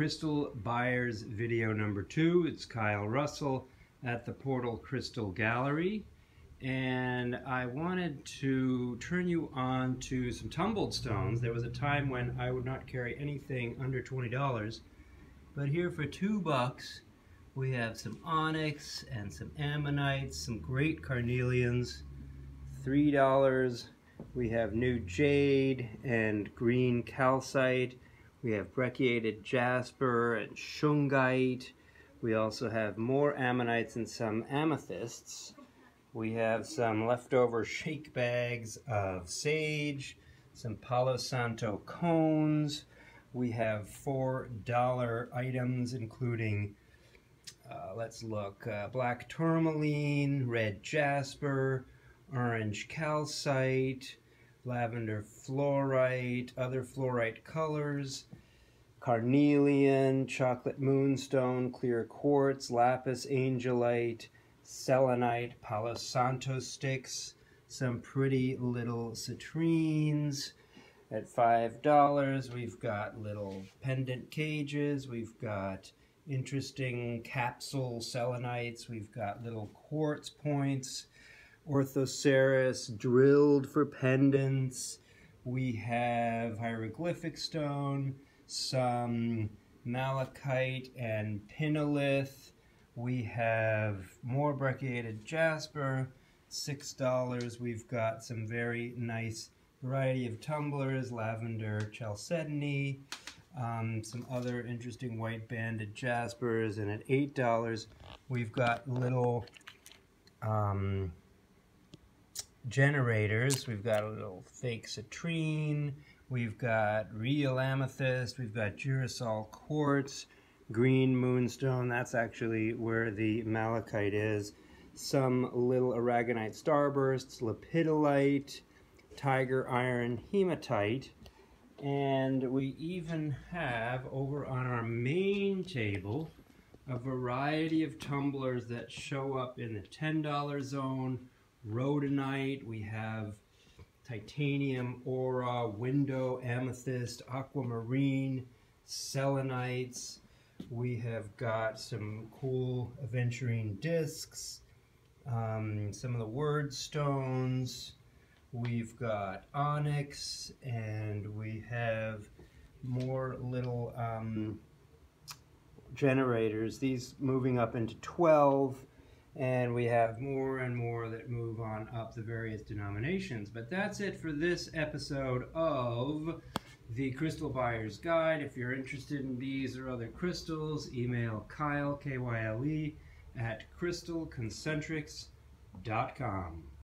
Crystal Buyers video number two. It's Kyle Russell at the Portal Crystal Gallery. And I wanted to turn you on to some tumbled stones. There was a time when I would not carry anything under $20. But here for two bucks, we have some onyx and some ammonites, some great carnelians. $3. We have new jade and green calcite. We have brecciated jasper and shungite. We also have more ammonites and some amethysts. We have some leftover shake bags of sage, some Palo Santo cones. We have $4 items including, uh, let's look, uh, black tourmaline, red jasper, orange calcite, lavender fluorite, other fluorite colors, carnelian, chocolate moonstone, clear quartz, lapis angelite, selenite, palo santo sticks, some pretty little citrines. At $5, we've got little pendant cages, we've got interesting capsule selenites, we've got little quartz points, Orthoceras drilled for pendants. We have hieroglyphic stone, some malachite and pinolith. We have more brecciated jasper, $6. We've got some very nice variety of tumblers, lavender chalcedony, um, some other interesting white banded jaspers, and at $8 we've got little um, generators. We've got a little fake citrine. We've got real amethyst. We've got Girasol quartz, green moonstone. That's actually where the malachite is. Some little aragonite starbursts, lepidolite, tiger iron hematite. And we even have over on our main table a variety of tumblers that show up in the $10 zone rhodonite, we have titanium, aura, window, amethyst, aquamarine, selenites. We have got some cool aventurine discs, um, some of the word stones. We've got onyx, and we have more little um, generators. These moving up into 12 and we have more and more that move on up the various denominations. But that's it for this episode of the Crystal Buyer's Guide. If you're interested in these or other crystals, email Kyle, K-Y-L-E, at crystalconcentrics.com.